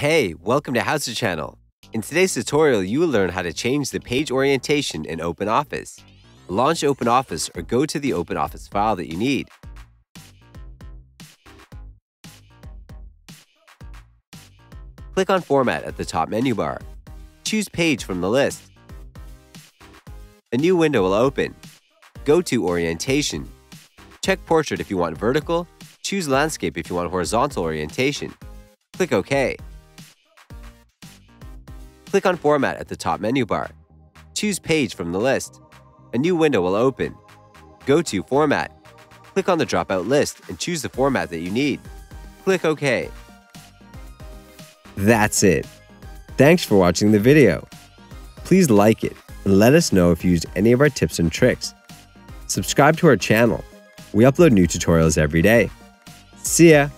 Hey, welcome to HOWZA Channel. In today's tutorial, you will learn how to change the page orientation in OpenOffice. Launch OpenOffice or go to the OpenOffice file that you need. Click on Format at the top menu bar. Choose Page from the list. A new window will open. Go to Orientation. Check Portrait if you want vertical, choose Landscape if you want horizontal orientation. Click OK. Click on Format at the top menu bar. Choose Page from the list. A new window will open. Go to Format. Click on the dropout list and choose the format that you need. Click OK. That's it. Thanks for watching the video. Please like it and let us know if you used any of our tips and tricks. Subscribe to our channel. We upload new tutorials every day. See ya!